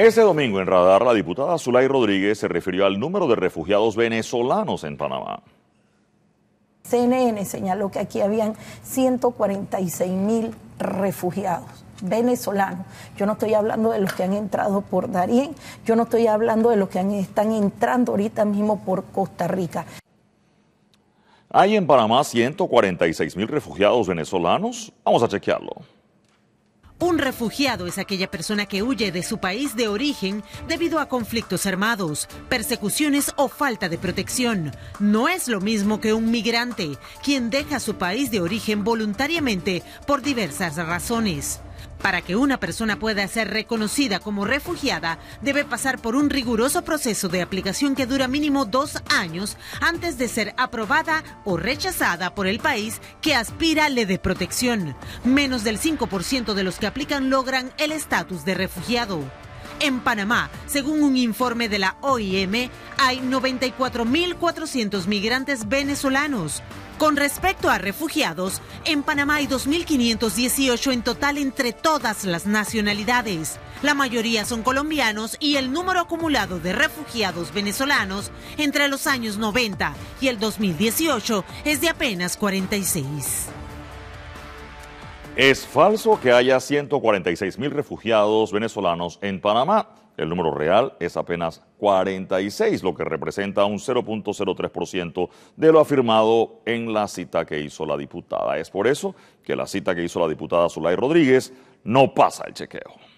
Ese domingo en Radar, la diputada Zulay Rodríguez se refirió al número de refugiados venezolanos en Panamá. CNN señaló que aquí habían 146 mil refugiados venezolanos. Yo no estoy hablando de los que han entrado por Darién, yo no estoy hablando de los que están entrando ahorita mismo por Costa Rica. Hay en Panamá 146 mil refugiados venezolanos. Vamos a chequearlo. Un refugiado es aquella persona que huye de su país de origen debido a conflictos armados, persecuciones o falta de protección. No es lo mismo que un migrante, quien deja su país de origen voluntariamente por diversas razones. Para que una persona pueda ser reconocida como refugiada, debe pasar por un riguroso proceso de aplicación que dura mínimo dos años antes de ser aprobada o rechazada por el país que aspira le de protección. Menos del 5% de los que aplican logran el estatus de refugiado. En Panamá, según un informe de la OIM, hay 94.400 migrantes venezolanos. Con respecto a refugiados, en Panamá hay 2.518 en total entre todas las nacionalidades. La mayoría son colombianos y el número acumulado de refugiados venezolanos entre los años 90 y el 2018 es de apenas 46. Es falso que haya 146 mil refugiados venezolanos en Panamá. El número real es apenas 46, lo que representa un 0.03% de lo afirmado en la cita que hizo la diputada. Es por eso que la cita que hizo la diputada Zulay Rodríguez no pasa el chequeo.